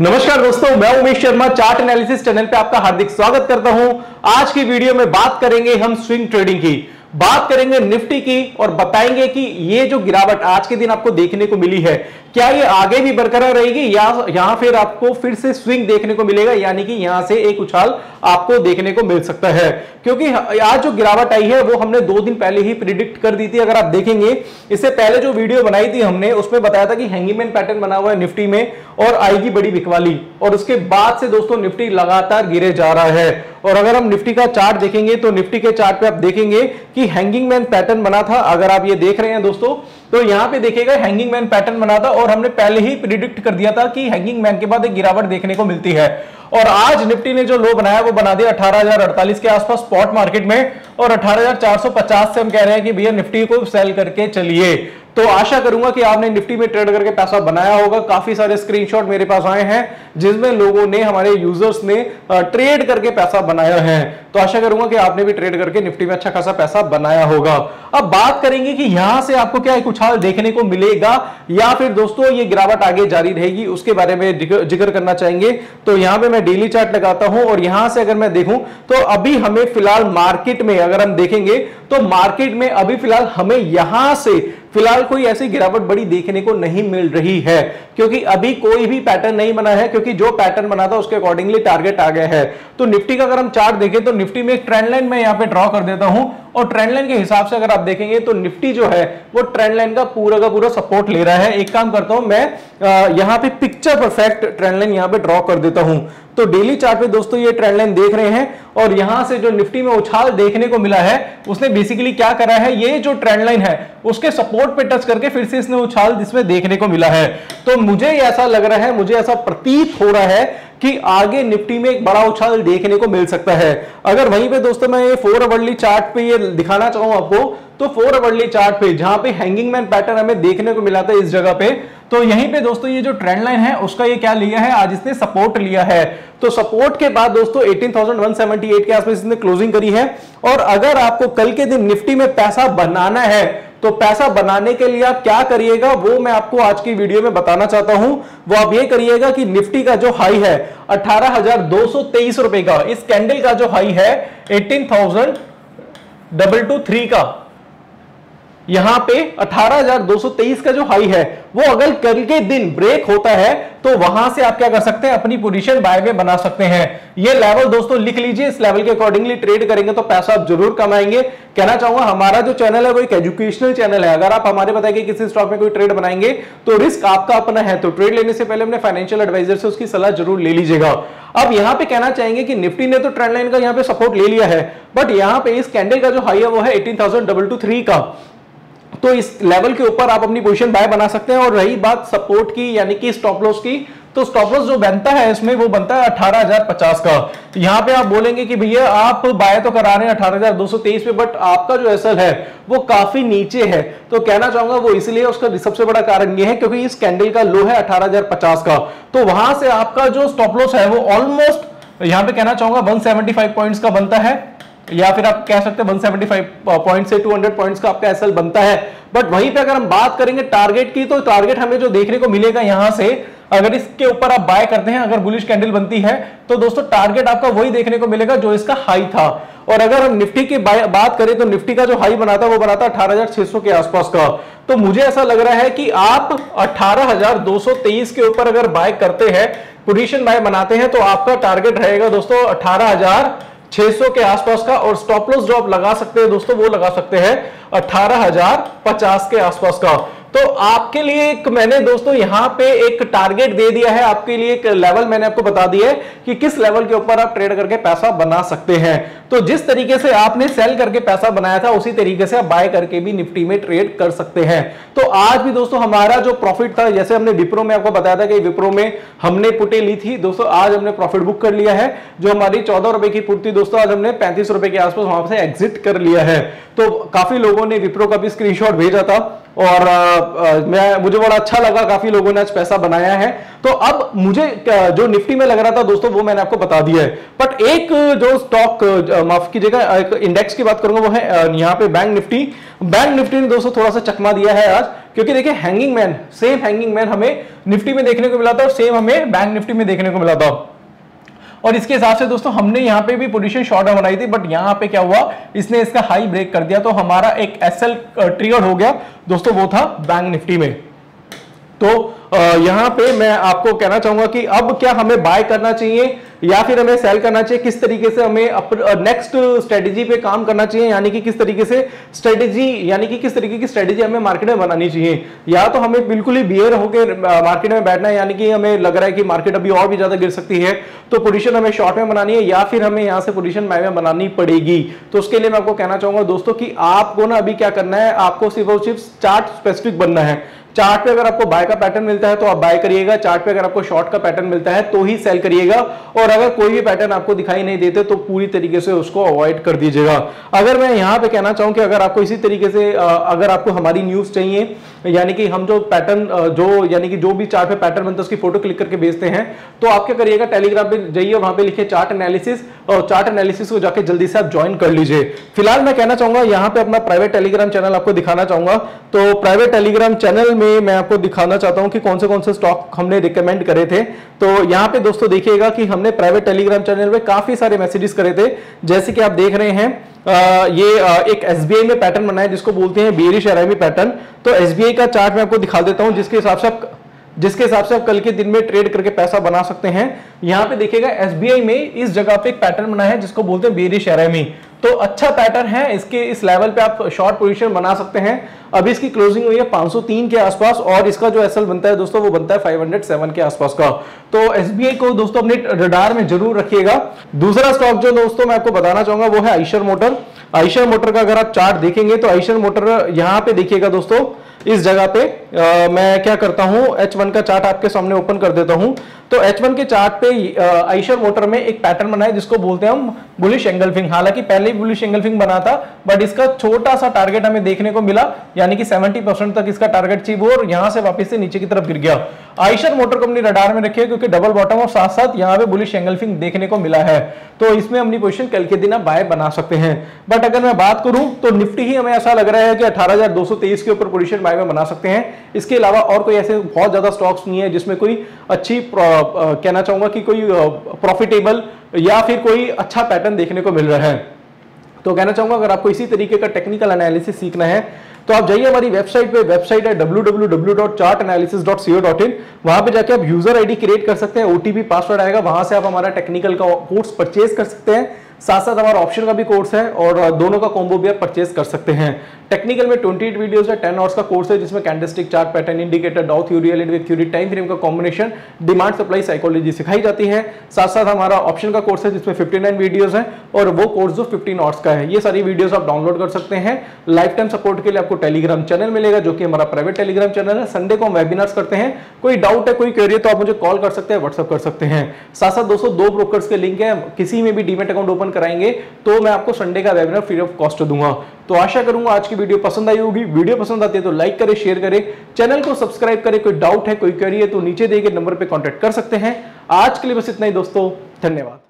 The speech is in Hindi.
नमस्कार दोस्तों, मैं Umesh Sharma, chart analysis channel पे आपका हार्दिक स्वागत करता हूँ। आज की वीडियो में बात करेंगे हम स्विंग ट्रेडिंग की। बात करेंगे निफ्टी की और बताएँगे कि ये जो गिरावट आज के दिन आपको देखने को मिली है, क्या ये आगे भी बरकरार रहेगी या यहाँ फिर आपको फिर से स्विंग देखने को मिलेगा, यानी कि यहाँ से एक उछाल आपको देखने को मिल सकता है? क्योंकि आज जो गिरावट आई है, वो हमने दो दिन पहले ही प्रिडिक्ट कर दी थी, अगर आप देखेंगे, इससे पहले जो वीडियो बनाई थी हमने, उसमें बताया था कि हैंगीमैन पैटर्न बना हुआ है निफ्टी में और आएगी बड़ी बिकवाली। और उसके बाद से दोस्तों निफ्टी लगातार गिरे जा रहा है। और अगर हम निफ्टी का चार्ट देखेंगे तो निफ्टी के चार्ट पे आप देखेंगे कि हैंगिंग मैन पैटर्न बना था, अगर आप ये देख रहे हैं दोस्तों तो यहाँ पे देखिएगा हैंगिंग मैन पैटर्न बना था और हमने पहले ही प्रिडिक्ट कर दिया था कि हैंगिंग मैन के बाद एक गिरावट देखने को मिलती है। और आज निफ्टी ने जो लो बनाया, वो बना दिया अठारह के आसपास स्पॉट मार्केट में और अठारह से हम कह रहे हैं कि भैया निफ्टी को सेल करके चलिए। तो आशा करूँगा कि आपने निफ्टी में ट्रेड करके पैसा बनाया होगा। काफ़ी सारे स्क्रीनशॉट मेरे पास आए हैं, जिसमें लोगों ने, हमारे यूज़र्स ने ट्रेड करके पैसा बनाया है। तो आशा करूँगा कि आपने भी ट्रेड करके निफ्टी में अच्छा खासा पैसा बनाया होगा। अब बात करेंगे कि यहाँ से आपको क्या एक उछाल देखने को मिलेगा, या फिर दोस्तों ये गिरावट आगे जारी रहेगी, उसके बारे में ज़िक्र करना चाहेंगे। तो यहाँ पे मैं डेली चार्ट लगाता हूँ, और यहाँ से अगर मैं देखूँ तो अभी हमें फ़िलहाल मार्केट में, अगर हम देखेंगे तो मार्केट में अभी फ़िलहाल हमें यहाँ से फ़िलहाल कोई ऐसी गिरावट बड़ी देखने को नहीं मिल रही है, क्योंकि अभी कोई भी पैटर्न नहीं बना है, क्योंकि जो पैटर्न बना था उसके अकॉर्डिंगली टारगेट आ गया है। तो निफ्टी का अगर हम चार्ट देखें तो निफ्टी में एक ट्रेंड लाइन मैं यहाँ पे ड्रॉ कर देता हूँ और ट्रेंड लाइन के हिसाब से अगर आप देखेंगे तो निफ्टी जो है, वो ट्रेंड लाइन का पूरा का पूरा सपोर्ट ले रहा है। एक काम करता हूँ, मैं यहाँ पे पिक्चर परफेक्ट ट्रेंड लाइन यहाँ पे ड्रॉ कर देता हूँ। तो डेली चार्ट पे दोस्तों ये ट्रेंड लाइन देख रहे हैं और यहाँ से जो निफ्टी में उछाल देखने को मिला है, उसने बेसिकली क्या करा है, ये जो ट्रेंड लाइन है, उसके सपोर्ट पे टच करके फिर से इसने उछाल जिसमें देखने को मिला है। तो मुझे ऐसा लग रहा है, मुझे ऐसा प्रतीत हो रहा है कि आगे निफ्टी में एक बड़ा उछाल देखने को मिल सकता है। अगर वहीं पे दोस्तों मैं ये फोर अवर्ली चार्ट पे ये दिखाना चाहूँ आपको तो फोर अवर्ली चार्ट पे जहाँ पे हैंगिंग मैन पैटर्न हमें देखने को मिला था इस जगह पे तो यहीं पे दोस्तों ये जो ट्रेंड लाइन है उसका ये क्या लिया है आज इसने सपोर्ट लिया है। तो सपोर्ट के बाद दोस्तों 18,178 के आसपास इसने क्लोजिंग करी है। और अगर आपको कल के दिन निफ्टी में पैसा बनाना है तो पैसा बनाने के लिए आप क्या करिएगा, वो मैं आपको आज की वीडियो में बताना चाहता हूँ। वो आप ये करिएगा कि निफ्टी का जो हाई है, अठारह रुपए का, इस कैंडल का जो हाई है, एटीन डबल टू थ्री का यहाँ पे 18,223 का जो हाई है वो अगर कल के दिन ब्रेक होता है तो वहाँ से आप क्या कर सकते हैं अपनी पोजीशन बाय में बना सकते हैं। ये लेवल दोस्तों लिख लीजिए इस लेवल के अकॉर्डिंगली ट्रेड करेंगे तो पैसा आप ज़रूर कमाएँगे। कहना चाहूँगा हमारा जो चैनल है वो एक एजुकेशनल चैनल है। अगर आप हमारे बताएँगे किसी स्टॉक में कोई ट्रेड बनाएँगे तो रिस्क आपका अपना है। तो ट्रेड लेने से पहले अपने फाइनेंशियल एडवाइजर से उसकी सलाह ज़रूर ले लीजिएगा। अब यहाँ पे कहना चाहेंगे कि निफ्टी ने तो ट्रेंड लाइन का यहाँ पे सपोर्ट ले लिया है बट यहाँ पे इस कैंडल का जो हाई है वो है एटीन का। तो इस लेवल के ऊपर आप अपनी पोजीशन बाय बना सकते हैं और रही बात सपोर्ट की, यानी कि स्टॉप लॉस की तो स्टॉप लॉस जो बनता है इसमें वो बनता है अठारह का। तो यहाँ पे आप बोलेंगे कि भैया आप बाय तो करा रहे हैं अठारह पे बट आपका जो एसएल है, वो काफ़ी नीचे है। तो कहना चाहूँगा वो इसलिए उसका सबसे बड़ा कारण ये है क्योंकि इस कैंडल का लो है अठारह का। तो वहाँ से आपका जो स्टॉप लॉस है, वो ऑलमोस्ट यहाँ पे कहना चाहूँगा 175 पॉइंट्स का बनता है। या फिर आप कह सकते हैं 175 पॉइंट से 200 पॉइंट्स का आपका एसएल बनता है। बट वहीं पे अगर हम बात करेंगे टारगेट की तो टारगेट हमें जो देखने को मिलेगा यहाँ से अगर इसके ऊपर आप बाय करते हैं अगर बुलिश कैंडल बनती है तो दोस्तों टारगेट आपका वही देखने को मिलेगा जो इसका हाई था। और अगर हम निफ्टी की बात करें तो निफ्टी का जो हाई बनाता है वो बनाता है अठारह के आसपास का। तो मुझे ऐसा लग रहा है कि आप 18,223 के ऊपर अगर बाय करते हैं पोजीशन बाय बनाते हैं तो आपका टारगेट रहेगा दोस्तों अठारह 600 के आसपास का और स्टॉप लॉस जो आप लगा सकते हैं दोस्तों, वो लगा सकते हैं अठारह हज़ार पचास के आसपास का। तो आपके लिए एक, मैंने दोस्तों यहाँ पे एक टारगेट दे दिया है, आपके लिए एक लेवल मैंने आपको बता दिया है कि किस लेवल के ऊपर आप ट्रेड करके पैसा बना सकते हैं। तो जिस तरीके से आपने सेल करके पैसा बनाया था, उसी तरीके से आप बाय करके भी निफ्टी में ट्रेड कर सकते हैं। तो आज भी दोस्तों हमारा जो प्रॉफिट था, जैसे हमने विप्रो में आपको बताया था कि विप्रो में हमने पुटे ली थी, दोस्तों आज हमने प्रॉफिट बुक कर लिया है। जो हमारी चौदह रुपए की पुट दोस्तों आज हमने पैंतीस रुपए के आसपास वहाँ से एग्जिट कर लिया है। तो काफ़ी लोगों ने विप्रो का भी स्क्रीनशॉट भेजा था। और मैं, मुझे बड़ा अच्छा लगा, काफ़ी लोगों ने आज पैसा बनाया है। तो अब मुझे जो निफ्टी में लग रहा था दोस्तों, वो मैंने आपको बता दिया है। बट एक, जो स्टॉक माफ़ कीजिएगा, एक इंडेक्स की बात करूँगा, वो है यहाँ पे बैंक निफ्टी बैंक निफ्टी ने दोस्तों थोड़ा सा चकमा दिया है आज, क्योंकि देखिए hanging man same hanging man हमें निफ्टी में देखने को मिला था और सेम हमें बैंक निफ्टी में देखने को मिला था। और इसके हिसाब से दोस्तों, हमने यहाँ पे भी पोजीशन शॉर्ट में बनाई थी बट यहाँ पे क्या हुआ? इसने इसका हाई ब्रेक कर दिया तो हमारा एक एसएल ट्रिगर हो गया। दोस्तों, वो था बैंक निफ्टी में। तो यहाँ पे मैं आपको कहना चाहूँगा कि अब क्या हमें बाय करना चाहिए? या फिर हमें सेल करना चाहिए, किस तरीके से हमें नेक्स्ट स्ट्रेटेजी पे काम करना चाहिए, यानी कि किस तरीके से स्ट्रेटेजी यानी कि किस तरीके की स्ट्रेटेजी हमें मार्केट में बनानी चाहिए। या तो हमें बिल्कुल ही बियर होकर मार्केट में बैठना है, यानी कि हमें लग रहा है कि मार्केट अभी और भी ज़्यादा गिर सकती है तो पोजिशन हमें शॉर्ट में बनानी है, या फिर हमें यहाँ से पोजिशन बाय में बनानी पड़ेगी। तो उसके लिए मैं आपको कहना चाहूँगा दोस्तों की आपको ना अभी क्या करना है, आपको सिर्फ़ और सिर्फ़ चार्ट स्पेसिफिक बनना है। चार्ट पे अगर आपको बाय का पैटर्न मिलता है तो आप बाय करिएगा, चार्ट पे अगर आपको शॉर्ट का पैटर्न मिलता है तो ही सेल करिएगा। और अगर कोई भी पैटर्न आपको दिखाई नहीं देते तो पूरी तरीके से उसको अवॉइड कर दीजिएगा। अगर मैं यहाँ पे कहना चाहूँ कि अगर आपको इसी तरीके से अगर आपको हमारी न्यूज़ चाहिए, यानी कि हम जो पैटर्न जो, यानी कि जो भी चार्ट पे पैटर्न बनता है, उसकी फ़ोटो क्लिक करके भेजते हैं तो आप क्या करिएगा टेलीग्राम पे जाइए, वहाँ पे लिखिए चार्ट एनालिसिस और चार्ट एनालिसिस को जाके जल्दी से आप ज्वाइन कर लीजिए। फ़िलहाल मैं कहना चाहूँगा, यहाँ पे अपना प्राइवेट टेलीग्राम चैनल आपको दिखाना चाहूँगा। तो प्राइवेट टेलीग्राम चैनल में मैं आपको दिखाना चाहता हूँ कि कौन से कौन से स्टॉक हमने रिकमेंड करे थे। तो यहाँ पे दोस्तों देखिएगा कि हमने प्राइवेट टेलीग्राम चैनल में काफ़ी सारे मैसेजेस करे थे। जैसे कि आप देख रहे हैं आ, ये आ, एक एसबीआई में पैटर्न बनाया जिसको बोलते हैं बेरिश एरामी पैटर्न तो एसबीआई का चार्ट मैं आपको दिखा देता हूँ जिसके हिसाब से आप जिसके हिसाब से आप कल के दिन में ट्रेड करके पैसा बना सकते हैं। यहाँ पे देखिएगा एसबीआई में इस जगह पे एक पैटर्न बना है जिसको बोलते हैं बेरिश एरामी तो अच्छा पैटर्न है, इसके इस लेवल पे आप शॉर्ट पोजीशन बना सकते हैं। अभी इसकी क्लोजिंग हुई है 503 के आसपास और इसका जो एसएल बनता है दोस्तों, वो बनता है 507 के आसपास का। तो एसबीआई को दोस्तों अपने रडार में ज़रूर रखिएगा। दूसरा स्टॉक जो दोस्तों मैं आपको बताना चाहूँगा, वो है आइशर मोटर आइशर मोटर का अगर आप चार्ट देखेंगे तो आइशर मोटर यहाँ पे देखिएगा दोस्तों, इस जगह पे। मैं क्या करता हूँ H1 का चार्ट आपके सामने ओपन कर देता हूँ। तो H1 के चार्ट पे आइशर मोटर में एक पैटर्न बना है जिसको बोलते हैं हम बुलिश एंगलफिंग हालाँकि पहले ही बुलिश एंगलफिंग बना था बट इसका छोटा सा टारगेट हमें देखने को मिला, यानी कि 70 परसेंट तक इसका टारगेट अचीव और यहाँ से वापस से नीचे की तरफ़ गिर गया। आइशर मोटर को कंपनी रडार में रखी है क्योंकि डबल बॉटम और साथ साथ यहाँ पे बुलिश एंगलफिंग देखने को मिला है। तो इसमें अपनी पोजिशन कल के दिन आप बाय बना सकते हैं। बट अगर मैं बात करूँ तो निफ्टी ही हमें ऐसा लग रहा है कि अठारह के ऊपर पोजिशन बाय में बना सकते हैं। इसके अलावा और कोई ऐसे बहुत ज़्यादा स्टॉक्स नहीं है जिसमें कोई अच्छी कहना चाहूँगा कि कोई प्रॉफिटेबल या फिर कोई अच्छा पैटर्न देखने को मिल रहा है। तो कहना चाहूँगा, अगर आपको इसी तरीके का टेक्निकल एनालिसिस सीखना है तो आप जाइए हमारी वेबसाइट पे वेबसाइट है www.chartanalysis.co.in वहाँ पे जाके आप यूज़र आईडी क्रिएट कर सकते हैं ओटीपी पासवर्ड आएगा, वहाँ से आप हमारा टेक्निकल का कोर्स परचेज कर सकते हैं। साथ साथ हमारा ऑप्शन का भी कोर्स है और दोनों का कॉम्बो भी आप परचेज कर सकते हैं। टेक्निकल में 28 वीडियोस है 10 आवर्स का कोर्स है, जिसमें candlestick chart pattern indicator Dow theory with theory time frame का कॉम्बिनेशन डिमांड सप्लाई साइकोलॉजी सिखाई जाती है। साथ साथ हमारा ऑप्शन का कोर्स है, जिसमें 59 वीडियोस है और वो कोर्स जो 15 आवर्स का है। ये सारी वीडियोस आप डाउनलोड कर सकते हैं। लाइफ टाइम सपोर्ट के लिए आपको टेलीग्राम चैनल मिलेगा, जो कि हमारा प्राइवेट टेलीग्राम चैनल है। संडे को हम वेबिनार्स करते हैं। कोई डाउट है, कोई क्वेरी तो आप मुझे कॉल कर सकते हैं व्हाट्सअप कर सकते हैं। साथ साथ दोस्तों, दो ब्रोकर्स के लिंक है। किसी में भी डीमेट अकाउंट ओपन कराएँगे तो मैं आपको संडे का वेबिनार फ्री ऑफ़ कॉस्ट दूँगा। तो आशा करूँगा आज की वीडियो पसंद आई होगी। वीडियो पसंद आती है तो लाइक करें शेयर करें। चैनल को सब्सक्राइब करें, कोई डाउट है, कोई क्वेरी है तो नीचे दिए गए नंबर पर कॉन्टेक्ट कर सकते हैं। आज के लिए बस इतना ही दोस्तों, धन्यवाद।